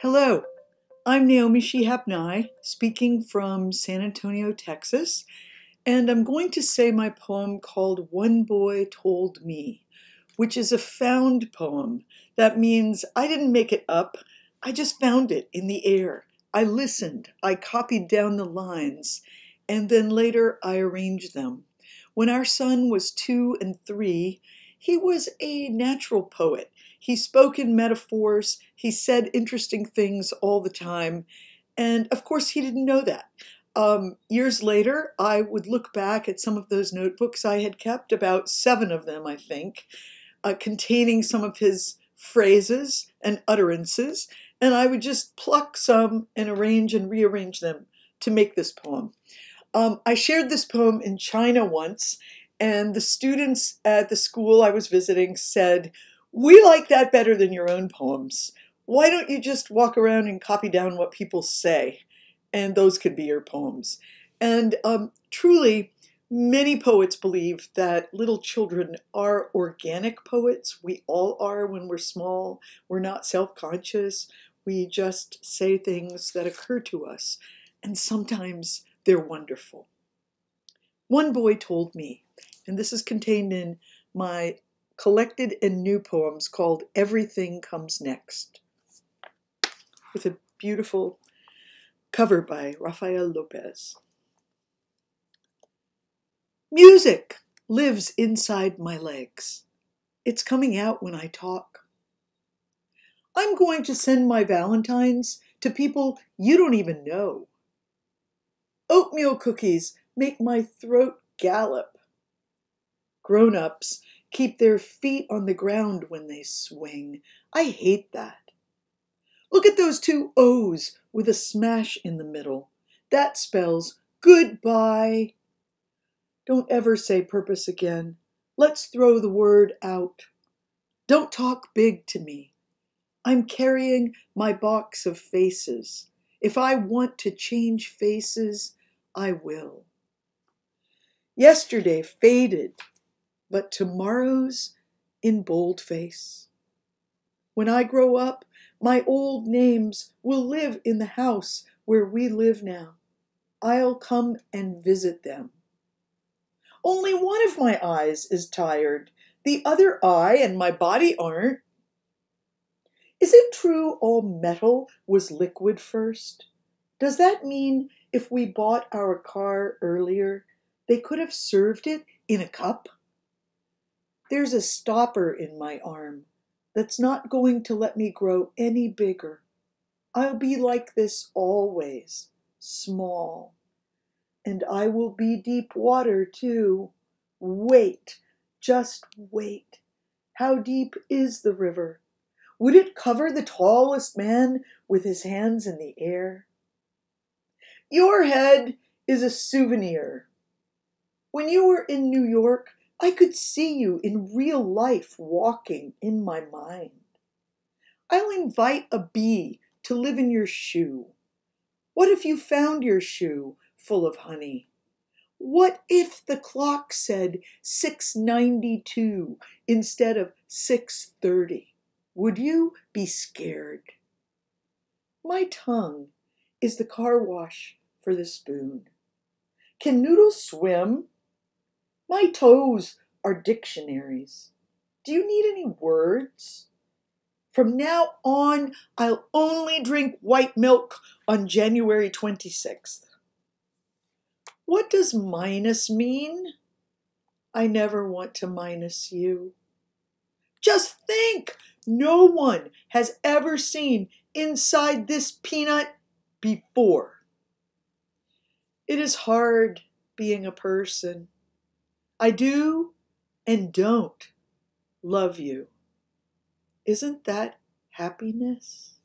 Hello, I'm Naomi Shihab speaking from San Antonio, Texas, and I'm going to say my poem called One Boy Told Me, which is a found poem. That means I didn't make it up, I just found it in the air. I listened, I copied down the lines, and then later I arranged them. When our son was two and three, he was a natural poet. He spoke in metaphors, he said interesting things all the time, and of course, he didn't know that. Um, years later, I would look back at some of those notebooks I had kept, about seven of them, I think, uh, containing some of his phrases and utterances, and I would just pluck some and arrange and rearrange them to make this poem. Um, I shared this poem in China once, and the students at the school I was visiting said, we like that better than your own poems. Why don't you just walk around and copy down what people say? And those could be your poems. And um, truly, many poets believe that little children are organic poets. We all are when we're small. We're not self conscious. We just say things that occur to us. And sometimes they're wonderful. One boy told me, and this is contained in my collected and new poems called Everything Comes Next, with a beautiful cover by Rafael Lopez. Music lives inside my legs. It's coming out when I talk. I'm going to send my Valentines to people you don't even know. Oatmeal cookies make my throat gallop. Grown ups keep their feet on the ground when they swing. I hate that. Look at those two O's with a smash in the middle. That spells goodbye. Don't ever say purpose again. Let's throw the word out. Don't talk big to me. I'm carrying my box of faces. If I want to change faces, I will. Yesterday faded but tomorrow's in boldface. When I grow up, my old names will live in the house where we live now. I'll come and visit them. Only one of my eyes is tired. The other eye and my body aren't. Is it true all metal was liquid first? Does that mean if we bought our car earlier, they could have served it in a cup? There's a stopper in my arm that's not going to let me grow any bigger. I'll be like this always, small. And I will be deep water too. Wait, just wait. How deep is the river? Would it cover the tallest man with his hands in the air? Your head is a souvenir. When you were in New York, I could see you in real life walking in my mind. I'll invite a bee to live in your shoe. What if you found your shoe full of honey? What if the clock said 692 instead of 630? Would you be scared? My tongue is the car wash for the spoon. Can noodles swim? My toes are dictionaries. Do you need any words? From now on, I'll only drink white milk on January 26th. What does minus mean? I never want to minus you. Just think, no one has ever seen inside this peanut before. It is hard being a person. I do and don't love you. Isn't that happiness?